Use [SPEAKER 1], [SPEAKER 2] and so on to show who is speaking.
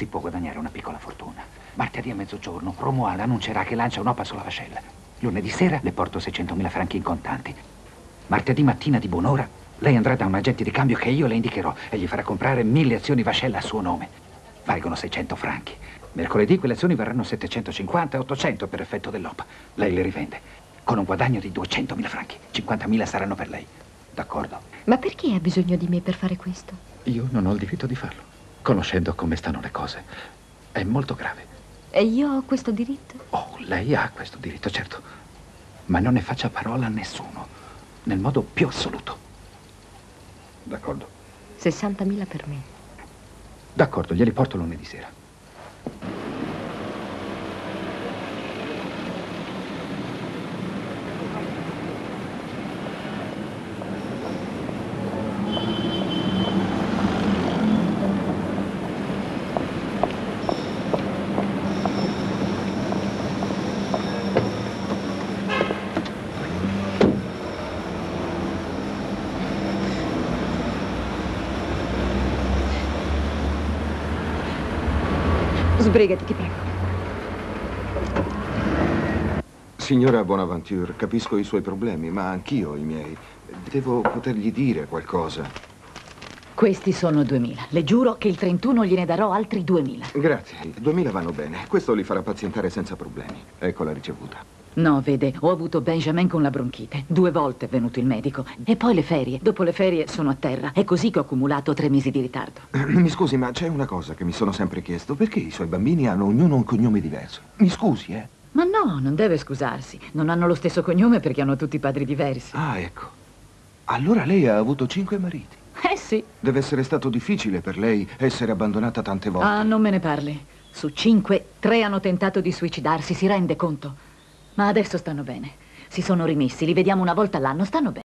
[SPEAKER 1] si può guadagnare una piccola fortuna. Martedì a mezzogiorno Romuald annuncerà che lancia un'opa sulla vascella. Lunedì sera le porto 600.000 franchi in contanti. Martedì mattina di buon'ora lei andrà da un agente di cambio che io le indicherò e gli farà comprare mille azioni vascella a suo nome. Valgono 600 franchi. Mercoledì quelle azioni varranno 750 e 800 per effetto dell'OPA. Lei le rivende con un guadagno di 200.000 franchi. 50.000 saranno per lei. D'accordo?
[SPEAKER 2] Ma perché ha bisogno di me per fare questo?
[SPEAKER 1] Io non ho il diritto di farlo. Conoscendo come stanno le cose, è molto grave.
[SPEAKER 2] E io ho questo diritto?
[SPEAKER 1] Oh, lei ha questo diritto, certo. Ma non ne faccia parola a nessuno, nel modo più assoluto. D'accordo.
[SPEAKER 2] 60.000 per me.
[SPEAKER 1] D'accordo, glieli porto lunedì sera.
[SPEAKER 2] Sbrigati, ti prego.
[SPEAKER 3] Signora Bonaventure, capisco i suoi problemi, ma anch'io i miei. Devo potergli dire qualcosa.
[SPEAKER 4] Questi sono 2000. Le giuro che il 31 gliene darò altri 2000.
[SPEAKER 3] Grazie, 2000 vanno bene. Questo li farà pazientare senza problemi. Ecco la ricevuta.
[SPEAKER 4] No, vede, ho avuto Benjamin con la bronchite. Due volte è venuto il medico. E poi le ferie. Dopo le ferie sono a terra. È così che ho accumulato tre mesi di ritardo.
[SPEAKER 3] Mi scusi, ma c'è una cosa che mi sono sempre chiesto. Perché i suoi bambini hanno ognuno un cognome diverso? Mi scusi, eh?
[SPEAKER 4] Ma no, non deve scusarsi. Non hanno lo stesso cognome perché hanno tutti padri diversi.
[SPEAKER 3] Ah, ecco. Allora lei ha avuto cinque mariti.
[SPEAKER 4] Eh sì.
[SPEAKER 3] Deve essere stato difficile per lei essere abbandonata tante volte.
[SPEAKER 4] Ah, non me ne parli. Su cinque, tre hanno tentato di suicidarsi, si rende conto? Ma adesso stanno bene. Si sono rimessi, li vediamo una volta all'anno, stanno bene.